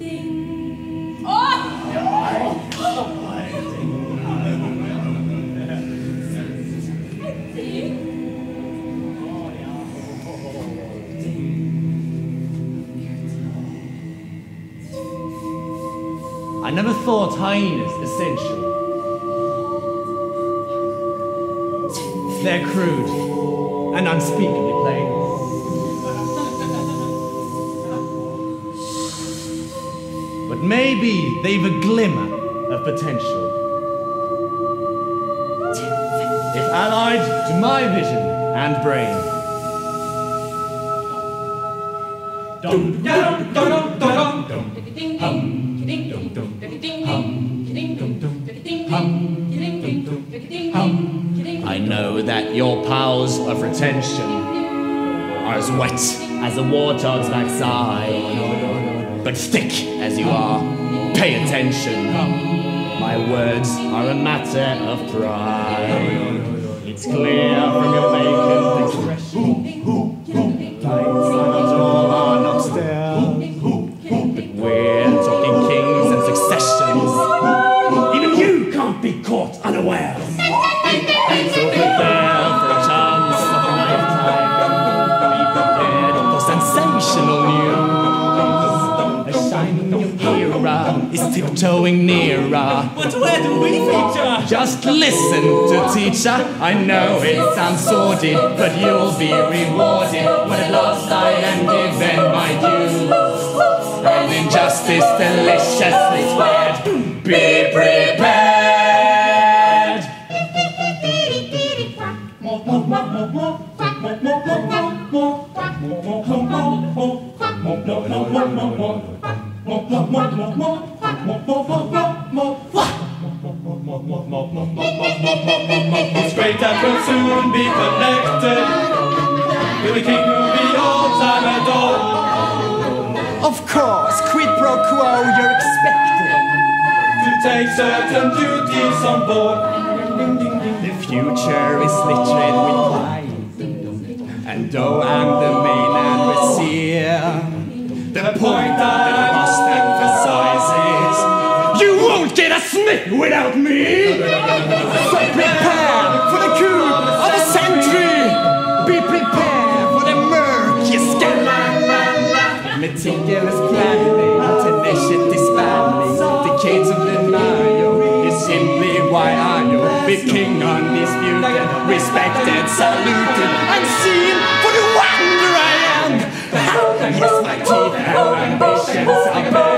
Oh! I never thought hyenas essential. They're crude and unspeakably plain. But maybe they've a glimmer of potential. If allied to my vision and brain. I know that your powers of retention are as wet as a warthog's backside. But thick as you are, pay attention. My words are a matter of pride. It's clear from your vacant expression. Lights on the door are not still. But we're talking kings and successions. Even you can't be caught unaware. Era is tiptoeing nearer. But where do we feature? Just listen to teacher. I know it sounds sordid, but you'll be rewarded when at last I am given my due. And injustice deliciously squared. Be prepared. It's great that we'll soon be connected with the king who and adores Of course, quid pro quo, you're expected. to take certain duties on board. The future is littered with lies. And though I'm the main adversary, the point that sniff without me! So prepare for the coup of the century! Be prepared for the murky scandal! Meticulous planning, tenacious spanning, decades of denial is simply why I am the king undisputed, respected, saluted, and seen for the wonder I am. Yes, my teeth and ambitions are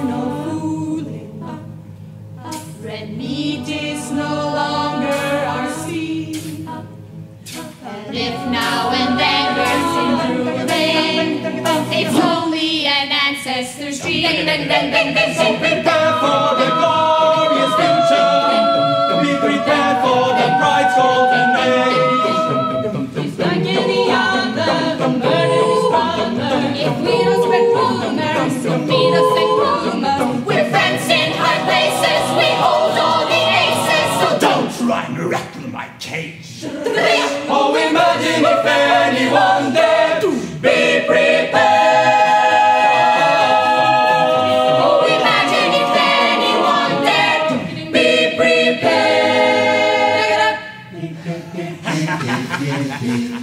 an ancestor's dream. So prepare for the glorious future. Be prepared for the bright golden age. Any other, the murder is brother. If we don't spread rumors, don't meet us and us. We're friends in high places, we hold all the aces. So Don't try and rattle my cage. Yeah.